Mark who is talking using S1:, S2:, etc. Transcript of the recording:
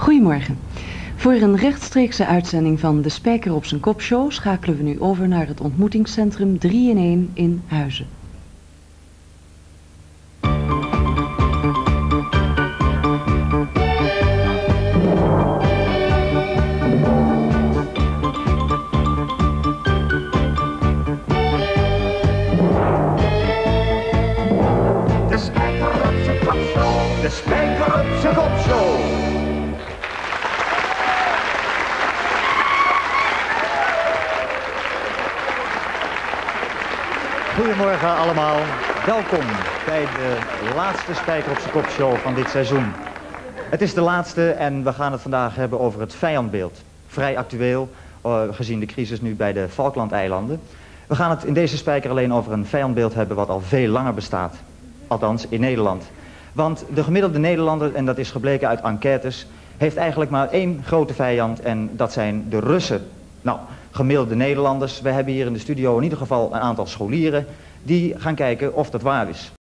S1: Goedemorgen. Voor een rechtstreekse uitzending van De Spijker op zijn Kop Show schakelen we nu over naar het ontmoetingscentrum 3 in 1 in Huizen.
S2: De spijker op zijn kop show.
S3: Goedemorgen allemaal. Welkom bij de laatste Spijker op zijn kop show van dit seizoen. Het is de laatste en we gaan het vandaag hebben over het vijandbeeld. Vrij actueel, eh, gezien de crisis nu bij de Falklandeilanden. We gaan het in deze Spijker alleen over een vijandbeeld hebben wat al veel langer bestaat. Althans, in Nederland. Want de gemiddelde Nederlander, en dat is gebleken uit enquêtes, heeft eigenlijk maar één grote vijand en dat zijn de Russen. Nou, gemiddelde Nederlanders, we hebben hier in de studio in ieder geval een aantal scholieren die gaan kijken of dat waar is.